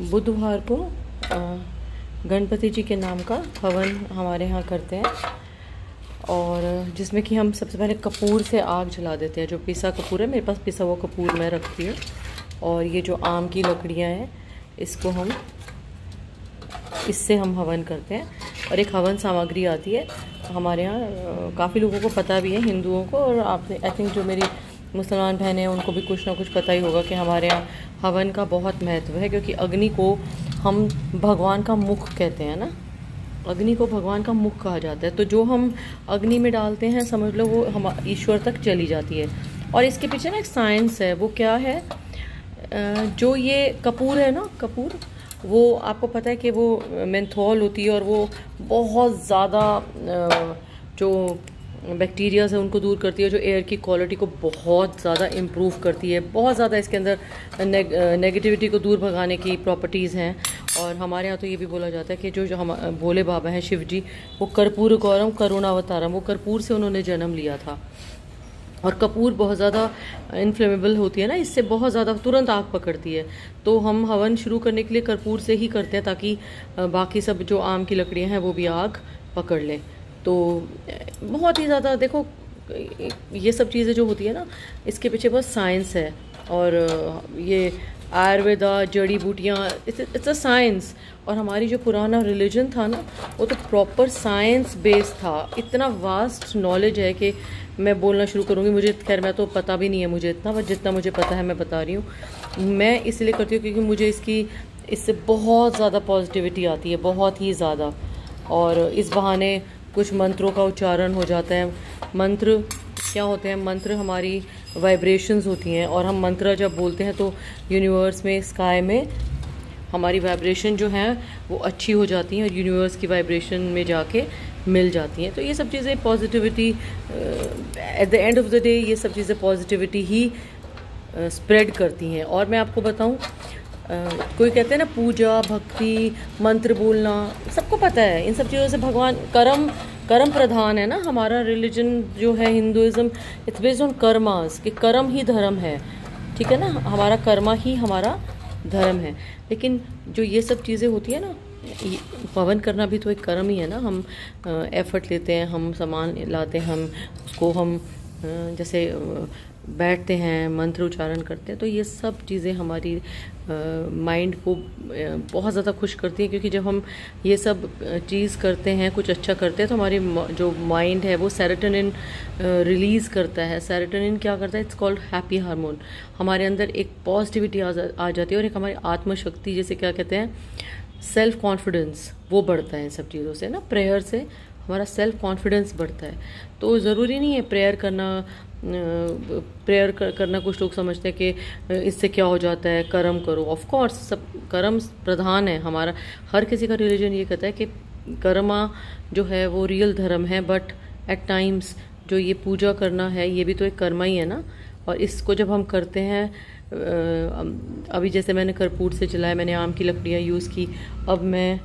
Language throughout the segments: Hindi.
बुधवार को गणपति जी के नाम का हवन हमारे यहाँ करते हैं। और जिसमें कि हम सबसे पहले कपूर से आग जला देते हैं, जो पिसा कपूर है। मेरे पास पिसा हुआ कपूर मैं रखती हूँ। और ये जो आम की लकड़ियाँ हैं, इसको हम, इससे हम हवन करते हैं। और एक हवन सामग्री आती है। हमारे यहाँ काफ़ी लोगों को पता भी है, हिंदुओं को। और आपने आई थिंक जो मेरी मुसलमान बहनें हैं उनको भी कुछ ना कुछ पता ही होगा कि हमारे यहाँ हवन का बहुत महत्व है, क्योंकि अग्नि को हम भगवान का मुख कहते हैं ना? अग्नि को भगवान का मुख कहा जाता है। तो जो हम अग्नि में डालते हैं, समझ लो, वो हम ईश्वर तक चली जाती है। और इसके पीछे ना एक साइंस है, वो क्या है? जो ये कपूर है ना, कपूर, वो आपको पता है कि वो मेंथोल होती है और वो बहुत ज़्यादा जो बैक्टीरियाज है उनको दूर करती है जो एयर की क्वालिटी को बहुत ज़्यादा इम्प्रूव करती है। बहुत ज़्यादा इसके अंदर नेग, नेगेटिविटी को दूर भगाने की प्रॉपर्टीज़ हैं। और हमारे यहाँ तो ये भी बोला जाता है कि जो जो हम भोले बाबा हैं शिव जी वो कर्पूर गौरम करुणावतारम वो कर्पूर से उन्होंने जन्म लिया था। और कपूर बहुत ज़्यादा इन्फ्लेमेबल होती है ना इससे बहुत ज़्यादा तुरंत आग पकड़ती है। तो हम हवन शुरू करने के लिए कर्पूर से ही करते हैं ताकि बाकी सब जो आम की लकड़ियाँ हैं वो भी आग पकड़ लें। तो बहुत ही ज़्यादा देखो, ये सब चीज़ें जो होती है ना, इसके पीछे बहुत साइंस है और, ये आयुर्वेदा, जड़ी बूटियाँ इट्स अ साइंस और हमारी जो पुराना रिलीजन था ना, वो तो प्रॉपर साइंस बेस्ड था। इतना वास्ट नॉलेज है कि मैं बोलना शुरू करूँगी, मुझे, खैर, मैं तो पता भी नहीं है मुझे इतना बट जितना मुझे पता है मैं बता रही हूँ। मैं इसलिए करती हूँ क्योंकि मुझे इसकी, इससे बहुत ज़्यादा पॉजिटिविटी आती है, बहुत ही ज़्यादा। और इस बहाने कुछ मंत्रों का उच्चारण हो जाता है। मंत्र क्या होते हैं? मंत्र हमारी वाइब्रेशंस होती हैं और हम मंत्र जब बोलते हैं तो यूनिवर्स में स्काई में हमारी वाइब्रेशन जो है वो अच्छी हो जाती हैं और यूनिवर्स की वाइब्रेशन में जाके मिल जाती हैं। तो ये सब चीज़ें positivity at the end of the day ये सब चीज़ें पॉजिटिविटी ही स्प्रेड uh, करती हैं। और मैं आपको बताऊँ कोई कहते हैं ना, पूजा, भक्ति, मंत्र बोलना, सबको पता है। इन सब चीज़ों से भगवान कर्म कर्म प्रधान है ना। हमारा रिलीजन जो है Hinduism it's based on karmas कि कर्म ही धर्म है। ठीक है ना? हमारा कर्मा ही हमारा धर्म है। लेकिन जो ये सब चीज़ें होती है ना पवन करना भी तो एक कर्म ही है ना। हम एफर्ट लेते हैं, हम सामान लाते हैं, हम उसको हम जैसे बैठते हैं मंत्र उच्चारण करते हैं तो ये सब चीज़ें हमारी माइंड को बहुत ज़्यादा खुश करती हैं क्योंकि जब हम ये सब चीज़ करते हैं कुछ अच्छा करते हैं तो हमारी जो माइंड है वो सेरेटोनिन रिलीज़ करता है। सेरेटोनिन क्या करता है? इट्स कॉल्ड हैप्पी हार्मोन हमारे अंदर एक पॉजिटिविटी आ, जा, आ जाती है और एक हमारी आत्मशक्ति जैसे क्या कहते हैं? सेल्फ कॉन्फिडेंस वो बढ़ता है इन सब चीज़ों से ना? प्रेयर से हमारा सेल्फ कॉन्फिडेंस बढ़ता है। तो ज़रूरी नहीं है प्रेयर करना प्रेयर कर, करना कुछ लोग समझते हैं कि इससे क्या हो जाता है कर्म करो। ऑफ़ कोर्स सब कर्म प्रधान है हमारा। हर किसी का रिलीजन ये कहता है कि कर्मा जो है वो रियल धर्म है बट एट टाइम्स जो ये पूजा करना है ये भी तो एक कर्मा ही है ना? और इसको जब हम करते हैं अभी जैसे मैंने कर्पूर से चलाया मैंने आम की लकड़ियाँ यूज़ की अब मैं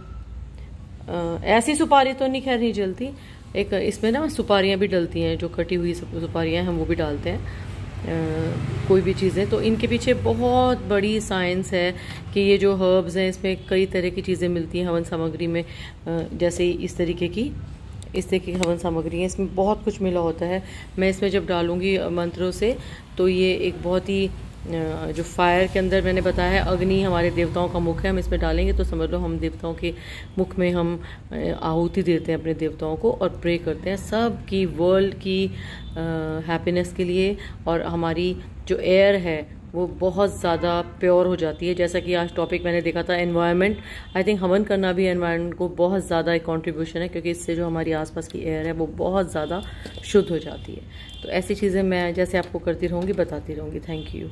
ऐसी सुपारी तो नहीं खैर नहीं जलती एक इसमें ना सुपारियाँ भी डलती हैं जो कटी हुई सुपारियाँ हैं हम वो भी डालते हैं। आ, कोई भी चीज़ें। तो इनके पीछे बहुत बड़ी साइंस है कि ये जो हर्ब्स हैं इसमें कई तरह की चीज़ें मिलती हैं हवन सामग्री में। जैसे इस तरीके की इस तरह की हवन सामग्री है। इसमें बहुत कुछ मिला होता है। मैं इसमें जब डालूँगी मंत्रों से तो ये एक बहुत ही जो फायर के अंदर मैंने बताया है, अग्नि हमारे देवताओं का मुख है, हम इसमें डालेंगे तो समझ लो हम देवताओं के मुख में हम आहुति देते हैं अपने देवताओं को और प्रे करते हैं सब की वर्ल्ड की हैप्पीनेस के लिए और हमारी जो एयर है, वो बहुत ज़्यादा प्योर हो जाती है। जैसा कि आज टॉपिक मैंने देखा था एनवायरनमेंट आई थिंक हवन करना भी एनवायरनमेंट को बहुत ज़्यादा एक कॉन्ट्रीब्यूशन है क्योंकि इससे जो हमारी आसपास की एयर है, वो बहुत ज़्यादा शुद्ध हो जाती है। तो ऐसी चीज़ें मैं, जैसे आपको करती रहूँगी, बताती रहूँगी। Thank you